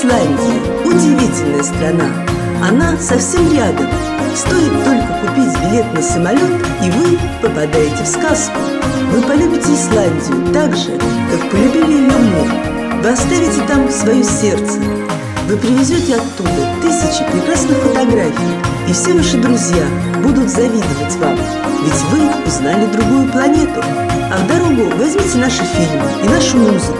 Исландия – удивительная страна. Она совсем рядом. Стоит только купить билет на самолет, и вы попадаете в сказку. Вы полюбите Исландию так же, как полюбили ее мы. Вы оставите там свое сердце. Вы привезете оттуда тысячи прекрасных фотографий, и все ваши друзья будут завидовать вам, ведь вы узнали другую планету. А в дорогу возьмите наши фильмы и нашу музыку –